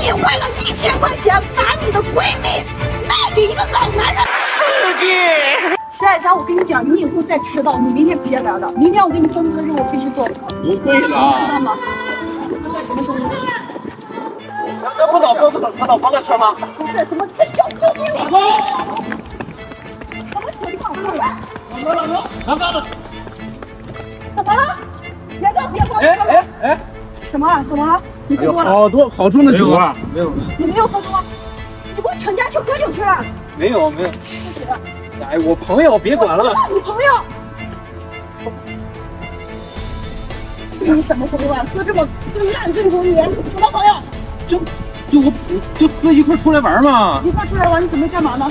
你为了一千块钱把你的闺蜜卖给一个老男人，刺激！石爱强，我跟你讲，你以后再迟到，你明天别来了。明天我给你分配的任务必须做完，不会知，道吗？什么时候？这不早不等他老婆的车吗？不是，怎么在叫救命啊？什么情况？老哥，老哥，老哥，老哥，怎么了？别动，别动！哎哎哎，怎么了？怎么了？你喝多了？好多好重的酒啊！没有你没有喝多？你给我请假去喝酒去了？没有没有，是谁的？哎，我朋友别管了，我知道你朋友。你什么朋友啊？喝这么就烂醉如泥？什么朋友？就就我就喝一块出来玩嘛。一块出来玩，你准备干嘛呢？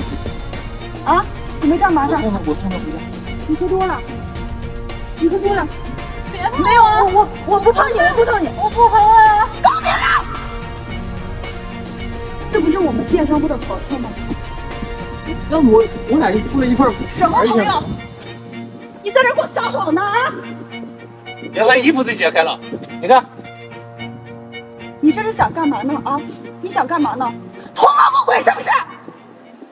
啊？准备干嘛呢？我送他，我送他回家。你喝多了，你喝多了。别碰没有，我我我不碰你，我不碰你，我不碰啊！高明亮，这不是我们电商部的淘汰吗？要不我我俩就出来一块儿什么。朋友？你在这给我撒谎呢啊！别把衣服都解开了，你看，你这是想干嘛呢啊？你想干嘛呢？图谋不轨是不是？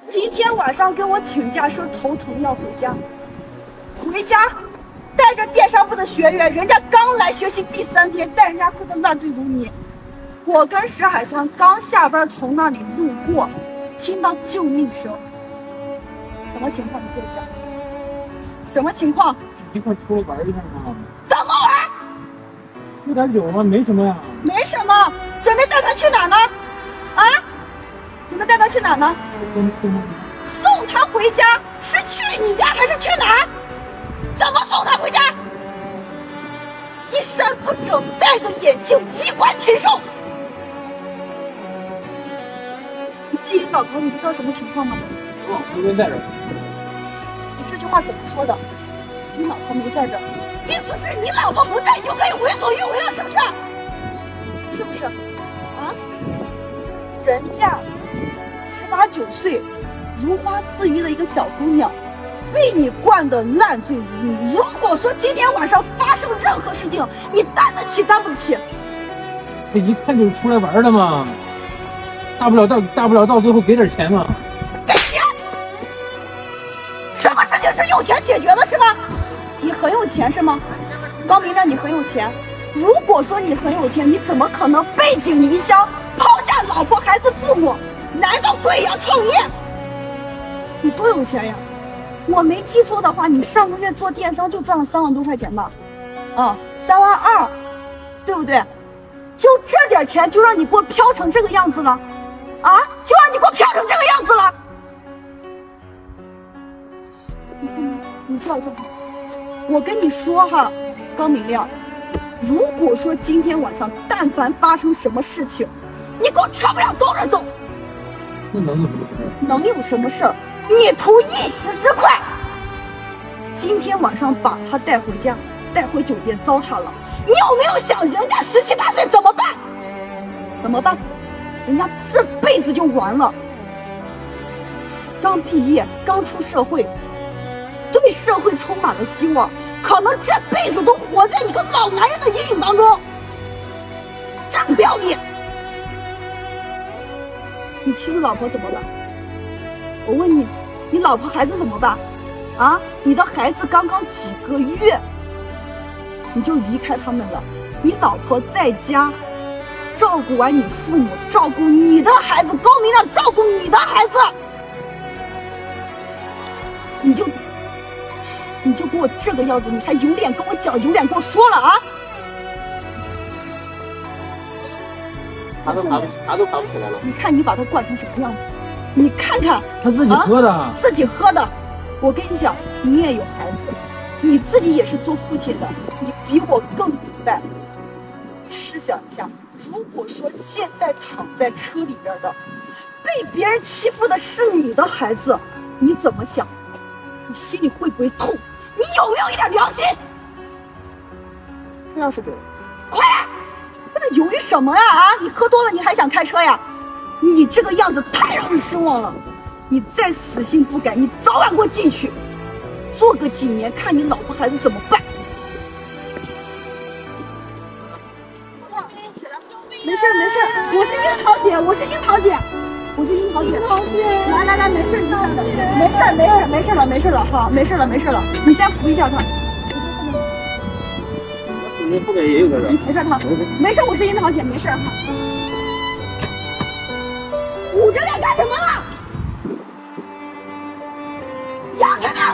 今天晚上跟我请假说头疼要回家，回家带着电商部的学员，人家刚来学习第三天，带人家哭得烂醉如泥。我跟石海强刚下班从那里路过，听到救命声，什么情况？你给我讲，什么情况？一块儿出来玩一下吗。怎么玩？喝点酒吗，没什么呀。没什么，准备带他去哪呢？啊？准备带他去哪呢？送他回家是去你家还是去哪儿？怎么送他回家？衣衫不整，戴个眼镜，衣冠禽兽。你自己老头，你不知道什么情况吗？老婆没在这儿。你这句话怎么说的？你老婆没在这儿，意思是你老婆不在，你就可以为所欲为了，是不是？是不是？啊？人家十八九岁，如花似玉的一个小姑娘，被你灌得烂醉如泥。如果说今天晚上发生任何事情，你担得起担不起？他一看就是出来玩的嘛，大不了到大不了到最后给点钱嘛。给钱！什么事情是用钱解决的，是吗？你很有钱是吗？高明亮，你很有钱。如果说你很有钱，你怎么可能背井离乡，抛下老婆、孩子、父母，来到贵阳创业？你多有钱呀！我没记错的话，你上个月做电商就赚了三万多块钱吧？啊，三万二，对不对？就这点钱就让你给我飘成这个样子了，啊？就让你给我飘成这个样子了。你你你坐一下。我跟你说哈，高明亮，如果说今天晚上但凡发生什么事情，你给我吃不了兜着走，那能有什么事？能有什么事儿？你图一时之快。今天晚上把他带回家，带回酒店糟蹋了，你有没有想人家十七八岁怎么办？怎么办？人家这辈子就完了。刚毕业，刚出社会，对社会充满了希望，可能这辈子都活在你个老男人的阴影当中，真不要脸！你妻子老婆怎么了？我问你，你老婆孩子怎么办？啊，你的孩子刚刚几个月，你就离开他们了，你老婆在家照顾完你父母，照顾你的孩子，高明亮照顾你的孩子，你就你就给我这个样子，你还有脸跟我讲，有脸跟我说了啊？爬都爬不起，爬都爬不起来了。你看你把他惯成什么样子？你看看他自己喝的，自己喝的。我跟你讲，你也有孩子，你自己也是做父亲的，你比我更明白。你试想一下，如果说现在躺在车里边的，被别人欺负的是你的孩子，你怎么想？你心里会不会痛？你有没有一点良心？车钥匙给我，快点！在那犹豫什么呀？啊，你喝多了你还想开车呀？你这个样子太让人失望了。你再死心不改，你早晚给我进去，做个几年，看你老婆孩子怎么办。没事，事没事，我是樱桃姐，我是樱桃姐，我是樱桃姐。桃姐，来来来，没事，你下来，没事没事没事了没事了，好，没事了没事了，你先扶一下他，你后面也有个人你。扶着他，没事，我是樱桃姐，没事哈。捂着脸干什么呢？杨婷婷，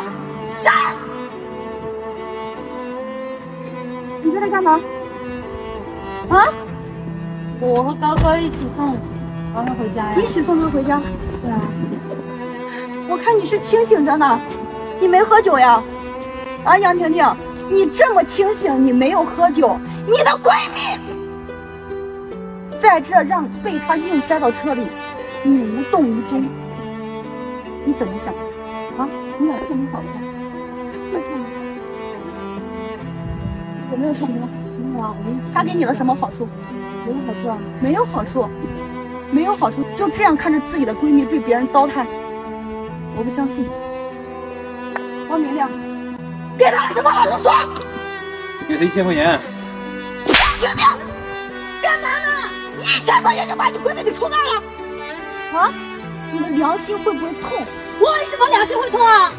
下来！你在这干嘛？啊？我和高高一起送桃桃回家呀。一起送他回家。对啊，我看你是清醒着呢，你没喝酒呀？啊，杨婷婷，你这么清醒，你没有喝酒，你的闺蜜在这让被他硬塞到车里，你无动于衷，你怎么想？啊，你俩唱没好看，会唱吗？有没有唱歌？没有啊，我他给你了什么好处？没有好处啊。没有好处，没有好处，就这样看着自己的闺蜜被别人糟蹋，我不相信。王明亮，给她了什么好处说？给他一千块钱，王明亮，干嘛呢？一千块钱就把你闺蜜给出那儿了？啊？你的良心会不会痛？我为什么良心会痛啊？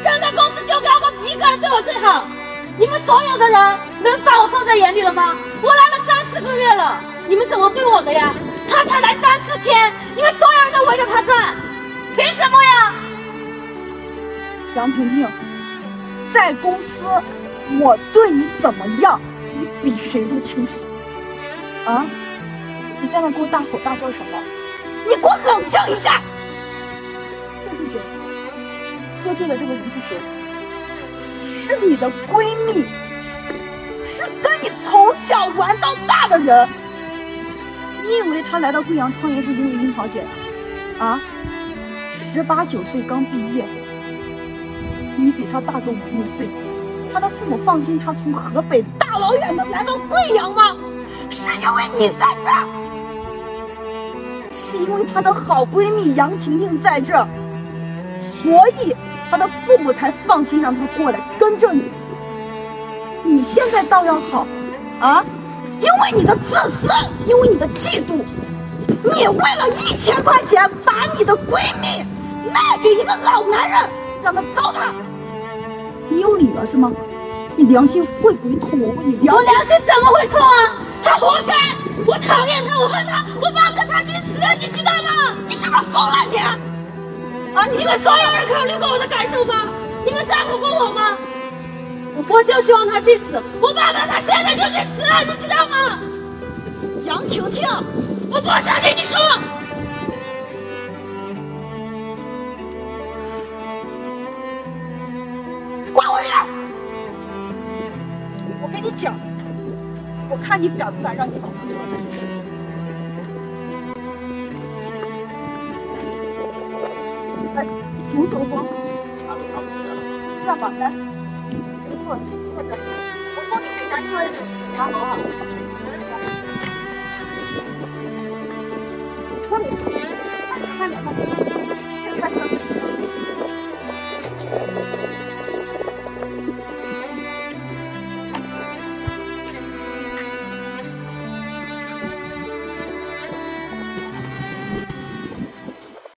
整个公司就高高一个人对我最好，你们所有的人能把我放在眼里了吗？我来了三四个月了，你们怎么对我的呀？他才来三四天，你们所有人都围着他转，凭什么呀？杨婷婷，在公司我对你怎么样，你比谁都清楚。啊？你在那给我大吼大叫什么？你给我冷静一下！这是谁？喝醉的这个人是谁？是你的闺蜜，是跟你从小玩到大的人。你以为她来到贵阳创业是因为樱桃姐呀？啊？十八九岁刚毕业，你比她大个五六岁，她的父母放心她从河北大老远的来到贵阳吗？是因为你在这儿，是因为她的好闺蜜杨婷婷在这儿，所以她的父母才放心让她过来跟着你。你现在倒要好，啊，因为你的自私，因为你的嫉妒，你为了一千块钱把你的闺蜜卖给一个老男人，让他糟蹋，你有理了是吗？你良心会不会痛？我问你，良心我良心怎么会痛啊？他活该！我讨厌他，我恨他，我巴不得他去死，你知道吗？你是不是疯了你？啊，你们所有人考虑过我的感受吗？你们在乎过我吗？我哥就希望他去死，我爸爸他现在就去死，你知道吗？杨婷婷，我不想听你说。滚回去！我跟你讲，我看你敢不敢让你老婆知道这件事。能走不？这样吧，来，坐坐着，我送你回家去。拿好。啊